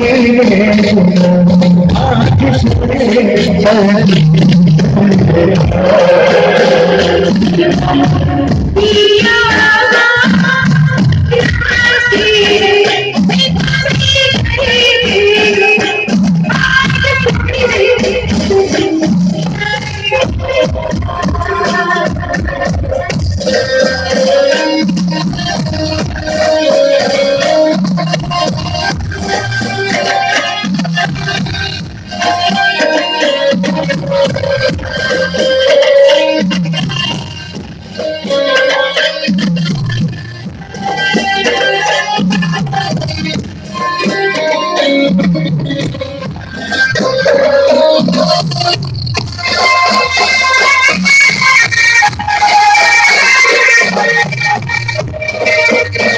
Yeah. que